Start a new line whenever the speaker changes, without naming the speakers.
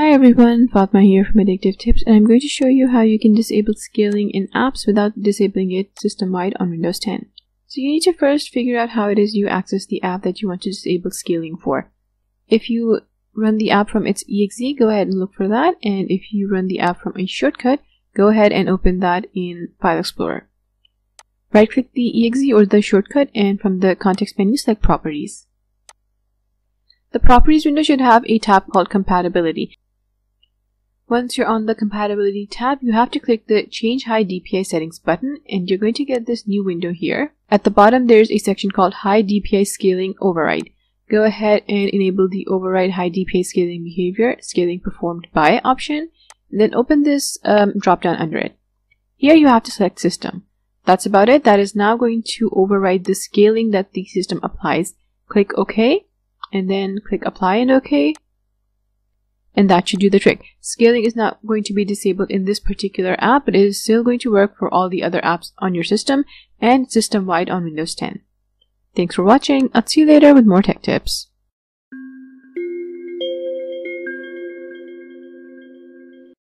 Hi everyone, Fatma here from Addictive Tips and I'm going to show you how you can disable scaling in apps without disabling it system-wide on Windows 10. So you need to first figure out how it is you access the app that you want to disable scaling for. If you run the app from its exe, go ahead and look for that and if you run the app from a shortcut, go ahead and open that in File Explorer. Right click the exe or the shortcut and from the context menu select Properties. The Properties window should have a tab called Compatibility. Once you're on the Compatibility tab, you have to click the Change High DPI Settings button and you're going to get this new window here. At the bottom, there's a section called High DPI Scaling Override. Go ahead and enable the Override High DPI Scaling Behavior, Scaling Performed By option, then open this um, drop down under it. Here you have to select System. That's about it. That is now going to override the scaling that the system applies. Click OK and then click apply and OK. And that should do the trick. Scaling is not going to be disabled in this particular app, but it is still going to work for all the other apps on your system and system-wide on Windows 10. Thanks for watching. I'll see you later with more tech tips.